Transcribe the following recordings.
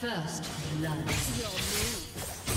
First blood. Double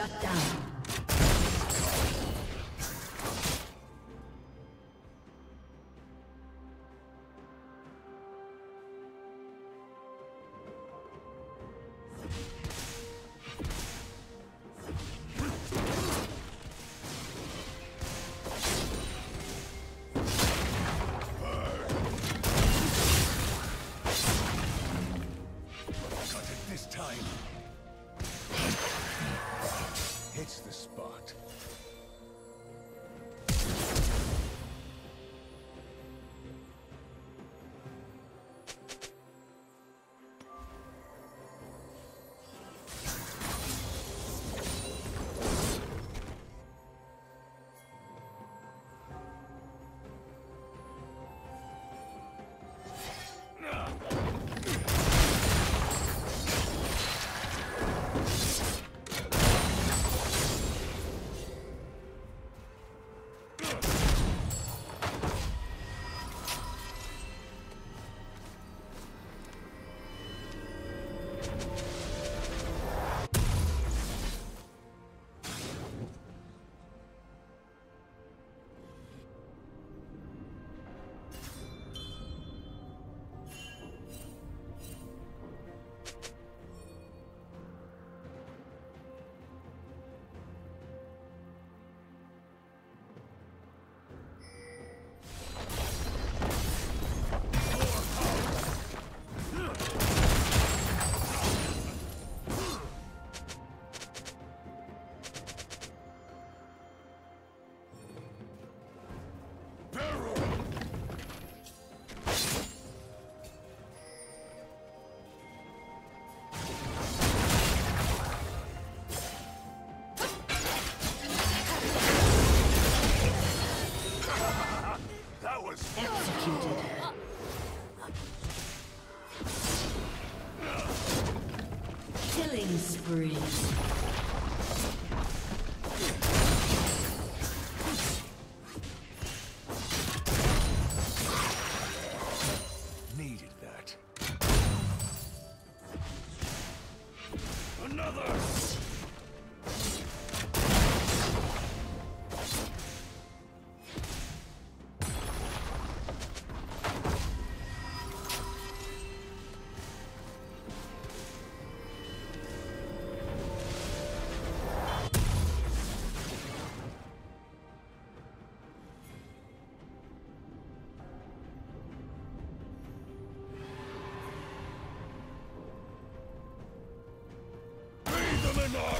Shut down. Deny!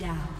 Down.